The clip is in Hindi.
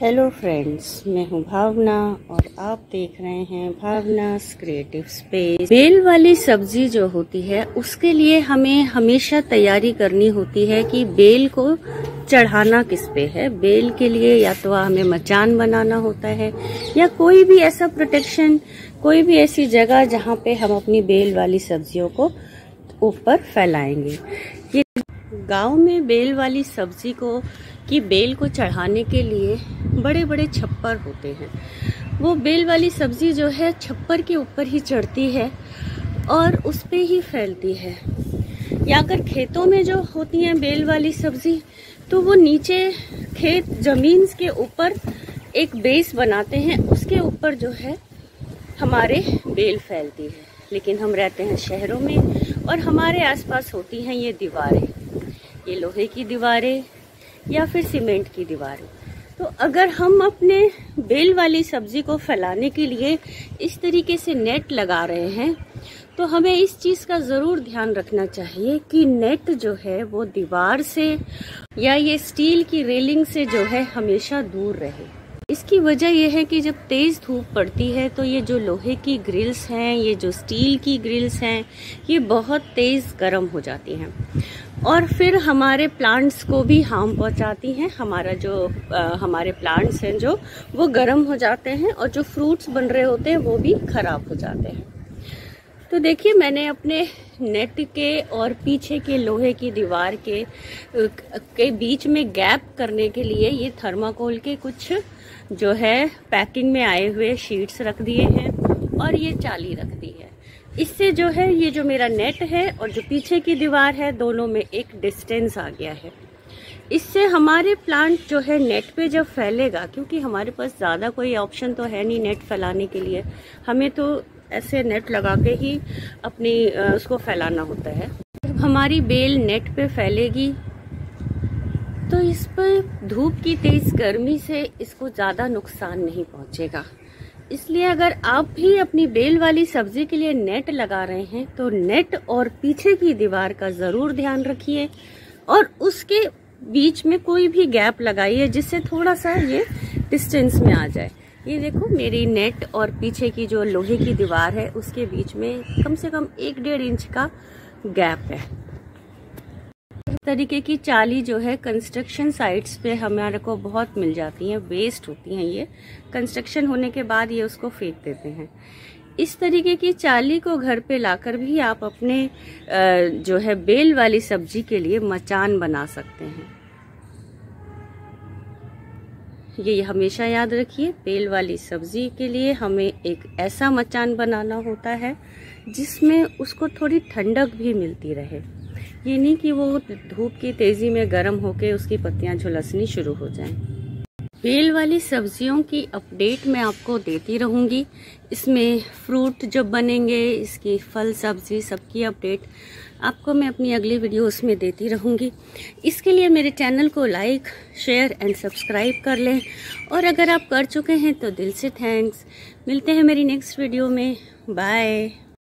हेलो फ्रेंड्स मैं हूँ भावना और आप देख रहे हैं भावना क्रिएटिव स्पेस बेल वाली सब्ज़ी जो होती है, उसके लिए हमें हमेशा तैयारी करनी होती है कि बेल को चढ़ाना किस पे है। बेल के लिए या तो हमें मचान बनाना होता है, या कोई भी ऐसा प्रोटेक्शन कोई भी ऐसी जगह जहाँ पे हम अपनी बेल वाली सब्जियों को ऊपर फैलाएँगे। ये गाँव में बेल वाली सब्ज़ी को की बेल को चढ़ाने के लिए बड़े बड़े छप्पर होते हैं। वो बेल वाली सब्ज़ी जो है छप्पर के ऊपर ही चढ़ती है और उस पर ही फैलती है। या अगर खेतों में जो होती हैं बेल वाली सब्ज़ी तो वो नीचे खेत ज़मीन के ऊपर एक बेस बनाते हैं, उसके ऊपर जो है हमारे बेल फैलती है। लेकिन हम रहते हैं शहरों में और हमारे आसपास होती हैं ये दीवारें। ये लोहे की दीवारें या फिर सीमेंट की दीवारें तो अगर हम अपने बेल वाली सब्ज़ी को फैलाने के लिए इस तरीके से नेट लगा रहे हैं तो हमें इस चीज़ का ज़रूर ध्यान रखना चाहिए कि नेट जो है वो दीवार से या ये स्टील की रेलिंग से जो है हमेशा दूर रहे। इसकी वजह यह है कि जब तेज़ धूप पड़ती है तो ये जो लोहे की ग्रिल्स हैं, ये जो स्टील की ग्रिल्स हैं, ये बहुत तेज़ गर्म हो जाती हैं। और फिर हमारे प्लांट्स को भी हार्म पहुंचाती हैं। हमारा जो आ, हमारे प्लांट्स हैं जो वो गर्म हो जाते हैं और जो फ्रूट्स बन रहे होते हैं वो भी ख़राब हो जाते हैं। तो देखिए मैंने अपने नेट के और पीछे के लोहे की दीवार के के बीच में गैप करने के लिए ये थर्माकोल के कुछ जो है पैकिंग में आए हुए शीट्स रख दिए हैं और ये चाली रख दी है। इससे जो है, ये जो मेरा नेट है और जो पीछे की दीवार है, दोनों में एक डिस्टेंस आ गया है। इससे हमारे प्लांट जो है नेट पे जब फैलेगा, क्योंकि हमारे पास ज़्यादा कोई ऑप्शन तो है नहीं नेट फैलाने के लिए, हमें तो ऐसे नेट लगा के ही अपनी उसको फैलाना होता है। जब हमारी बेल नेट पे फैलेगी तो इस पर धूप की तेज़ गर्मी से इसको ज़्यादा नुकसान नहीं पहुंचेगा। इसलिए अगर आप भी अपनी बेल वाली सब्ज़ी के लिए नेट लगा रहे हैं तो नेट और पीछे की दीवार का ज़रूर ध्यान रखिए। और उसके बीच में कोई भी गैप लगाइए, जिससे थोड़ा सा ये डिस्टेंस में आ जाए। ये देखो, मेरी नेट और पीछे की जो लोहे की दीवार है, उसके बीच में कम से कम एक डेढ़ इंच का गैप है। तरीके की चाली जो है कंस्ट्रक्शन साइट्स पे हमारे को बहुत मिल जाती हैं वेस्ट होती हैं ये। कंस्ट्रक्शन होने के बाद ये उसको फेंक देते हैं। इस तरीके की चाली को घर पे लाकर भी आप अपने जो है बेल वाली सब्ज़ी के लिए मचान बना सकते हैं। ये हमेशा याद रखिए, बेल वाली सब्ज़ी के लिए हमें एक ऐसा मचान बनाना होता है जिसमें उसको थोड़ी ठंडक भी मिलती रहे। ये नहीं कि वो धूप की तेज़ी में गर्म होके उसकी पत्तियाँ झुलसनी शुरू हो जाएँ। बेल वाली सब्जियों की अपडेट मैं आपको देती रहूँगी। इसमें फ्रूट जब बनेंगे, इसकी फल सब्ज़ी सबकी अपडेट आपको मैं अपनी अगली वीडियोस में देती रहूँगी। इसके लिए मेरे चैनल को लाइक, शेयर एंड सब्सक्राइब कर लें। और अगर आप कर चुके हैं तो दिल से थैंक्स। मिलते हैं मेरी नेक्स्ट वीडियो में। बाय।